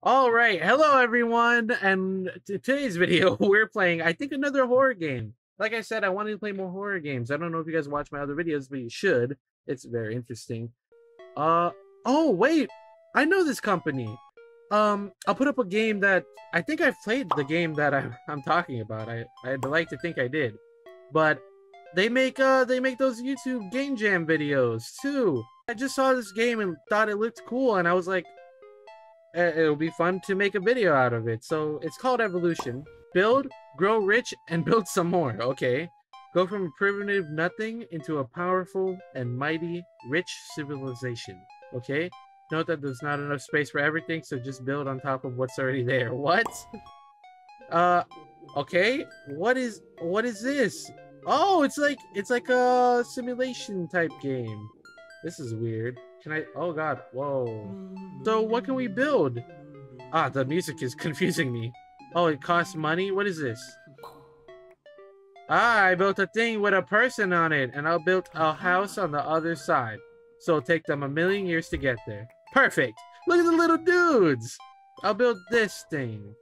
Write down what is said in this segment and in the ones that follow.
All right, hello everyone, and today's video we're playing, I think, another horror game. Like I said, I wanted to play more horror games. I don't know if you guys watch my other videos, but you should. It's very interesting. Uh oh, wait, I know this company. Um, I'll put up a game that I think I've played the game that I'm, I'm talking about. I I'd like to think I did, but they make uh they make those YouTube game jam videos too. I just saw this game and thought it looked cool, and I was like, "Eh, it'll be fun to make a video out of it. So it's called Evolution. Build, grow rich, and build some more. Okay. Go from a primitive nothing into a powerful and mighty rich civilization. Okay. Note that there's not enough space for everything, so just build on top of what's already there. What? Uh, okay. What is what is this? Oh, it's like it's like a simulation type game. This is weird. Can I? Oh God! Whoa. So what can we build? Ah, the music is confusing me. Oh, it costs money. What is this? Ah, I built a thing with a person on it, and I'll build a house on the other side. So it'll take them a million years to get there. Perfect. Look at the little dudes. I'll build this thing.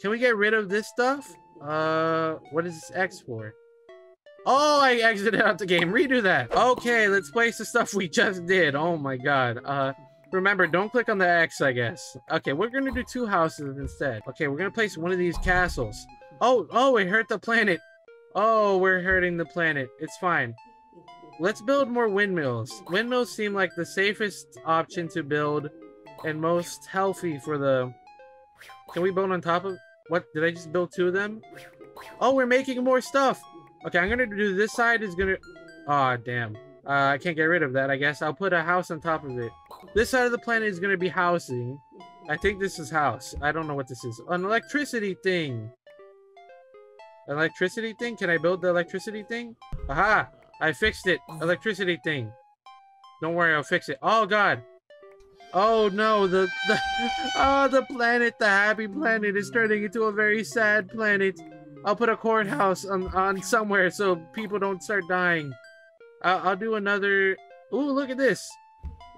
Can we get rid of this stuff? Uh, what is this X for? Oh, I exited out the game. Redo that. Okay, let's place the stuff we just did. Oh my god. Uh, remember, don't click on the X, I guess. Okay, we're gonna do two houses instead. Okay, we're gonna place one of these castles. Oh, oh, it hurt the planet. Oh, we're hurting the planet. It's fine. Let's build more windmills. Windmills seem like the safest option to build and most healthy for the... Can we build on top of... What? Did I just build two of them? Oh, we're making more stuff. Okay, I'm gonna do this side is gonna... Aw, oh, damn. Uh, I can't get rid of that, I guess. I'll put a house on top of it. This side of the planet is gonna be housing. I think this is house. I don't know what this is. An electricity thing. Electricity thing? Can I build the electricity thing? Aha! I fixed it. Electricity thing. Don't worry, I'll fix it. Oh god. Oh no, the the oh the planet, the happy planet is turning into a very sad planet. I'll put a courthouse on on somewhere so people don't start dying. I'll, I'll do another. Ooh, look at this.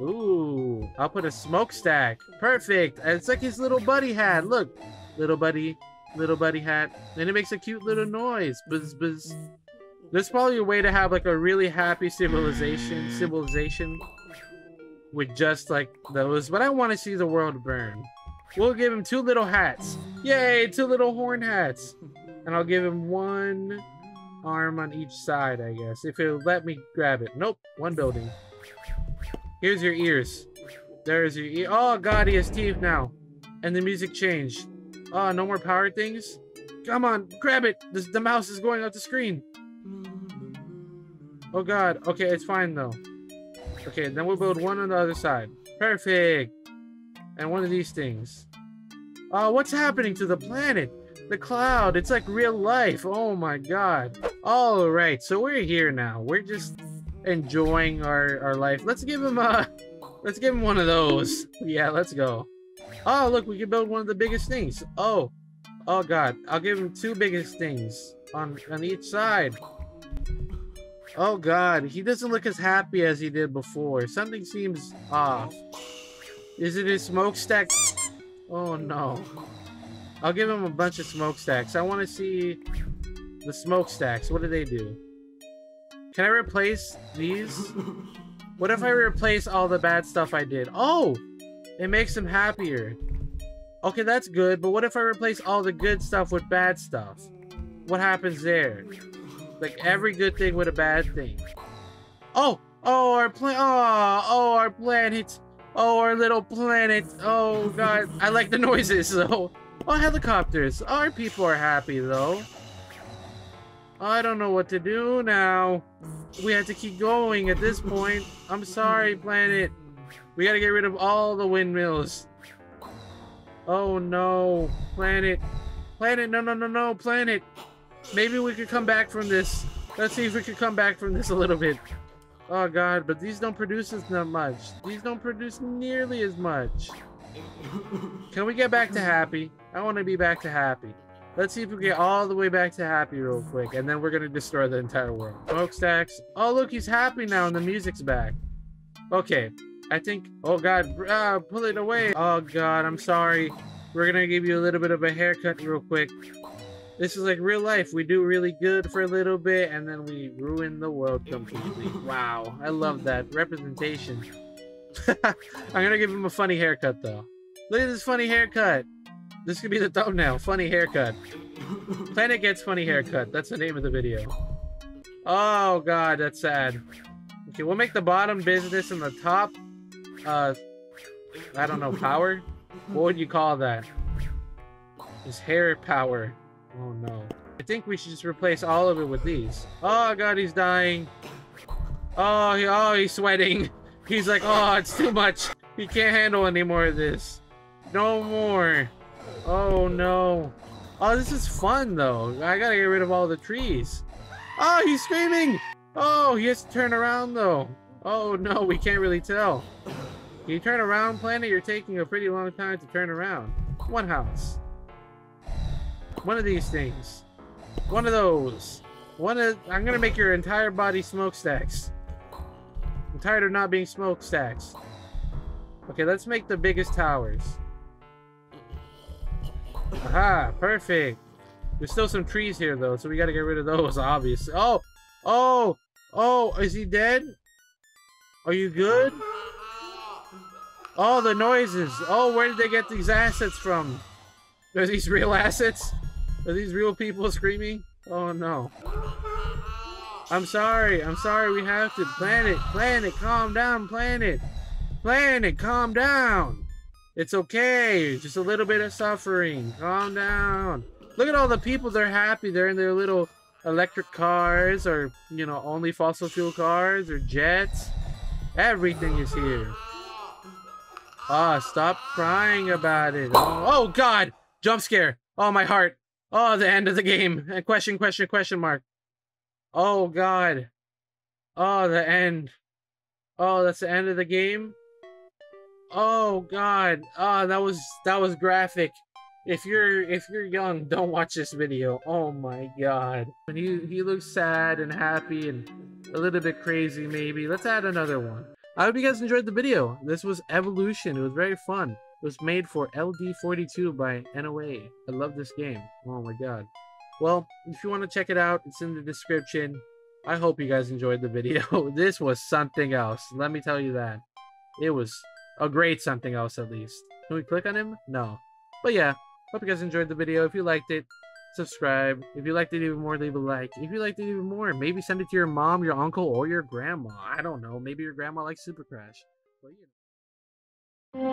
Ooh, I'll put a smokestack. Perfect. It's like his little buddy hat. Look, little buddy, little buddy hat. And it makes a cute little noise. Buzz buzz. There's probably a way to have like a really happy civilization, civilization, with just like those. But I want to see the world burn. We'll give him two little hats. Yay, two little horn hats. And I'll give him one arm on each side, I guess. If it'll let me grab it. Nope, one building. Here's your ears. There's your ear. Oh god, he has teeth now. And the music changed. Oh, no more power things? Come on, grab it! The mouse is going off the screen. Oh god, okay, it's fine though. Okay, then we'll build one on the other side. Perfect! And one of these things. Oh, what's happening to the planet? The cloud, it's like real life. Oh my god. Alright, so we're here now. We're just enjoying our, our life. Let's give him a... Let's give him one of those. Yeah, let's go. Oh, look, we can build one of the biggest things. Oh. Oh god, I'll give him two biggest things on, on each side. Oh god, he doesn't look as happy as he did before. Something seems off. Is it his smokestack? Oh no. I'll give him a bunch of smokestacks. I want to see the smokestacks. What do they do? Can I replace these? What if I replace all the bad stuff I did? Oh! It makes him happier. Okay, that's good, but what if I replace all the good stuff with bad stuff? What happens there? Like every good thing with a bad thing. Oh, oh, our planet. Oh, oh, our planet. Oh, our little planet. Oh God, I like the noises though. Oh, helicopters. Our people are happy though. I don't know what to do now. We have to keep going at this point. I'm sorry, planet. We gotta get rid of all the windmills. Oh no, planet. Planet, no, no, no, no, planet. Maybe we could come back from this. Let's see if we could come back from this a little bit. Oh god, but these don't produce as much. These don't produce nearly as much. Can we get back to happy? I want to be back to happy. Let's see if we get all the way back to happy real quick, and then we're gonna destroy the entire world. Smokestacks. Oh look, he's happy now and the music's back. Okay, I think, oh god, uh, pull it away. Oh god, I'm sorry. We're gonna give you a little bit of a haircut real quick. This is like real life. We do really good for a little bit and then we ruin the world completely. Wow, I love that. Representation. I'm gonna give him a funny haircut though. Look at this funny haircut. This could be the thumbnail. Funny haircut. Planet gets funny haircut. That's the name of the video. Oh god, that's sad. Okay, we'll make the bottom business and the top, uh, I don't know, power? What would you call that? His hair power. Oh no. I think we should just replace all of it with these. Oh god, he's dying. Oh, he, oh, he's sweating. He's like, oh, it's too much. He can't handle any more of this. No more. Oh no. Oh, this is fun though. I gotta get rid of all the trees. Oh, he's screaming! Oh, he has to turn around though. Oh no, we can't really tell. Can you turn around, Planet? You're taking a pretty long time to turn around. One house. One of these things. One of those. One of I'm gonna make your entire body smokestacks. Tired of not being smokestacks. Okay, let's make the biggest towers. Aha, perfect. There's still some trees here though, so we gotta get rid of those, obviously. Oh! Oh! Oh, is he dead? Are you good? Oh, the noises. Oh, where did they get these assets from? Are these real assets? Are these real people screaming? Oh no. I'm sorry. I'm sorry. We have to. Planet, planet, calm down, planet. Planet, calm down. It's okay. Just a little bit of suffering. Calm down. Look at all the people. They're happy. They're in their little electric cars or, you know, only fossil fuel cars or jets. Everything is here. Ah, oh, stop crying about it. Oh, oh, God. Jump scare. Oh, my heart. Oh, the end of the game. Question, question, question mark. Oh, God. Oh, the end. Oh, that's the end of the game? Oh, God. Oh, that was, that was graphic if you're if you're young, don't watch this video. Oh my god. And he he looks sad and happy and a little bit crazy maybe. Let's add another one. I hope you guys enjoyed the video. This was Evolution. It was very fun. It was made for LD42 by NOA. I love this game. Oh my god. Well, if you want to check it out, it's in the description. I hope you guys enjoyed the video. this was something else. Let me tell you that. It was a great something else at least. Can we click on him? No. But yeah, Hope you guys enjoyed the video. If you liked it, subscribe. If you liked it even more, leave a like. If you liked it even more, maybe send it to your mom, your uncle, or your grandma. I don't know. Maybe your grandma likes Super Crash. But, you know.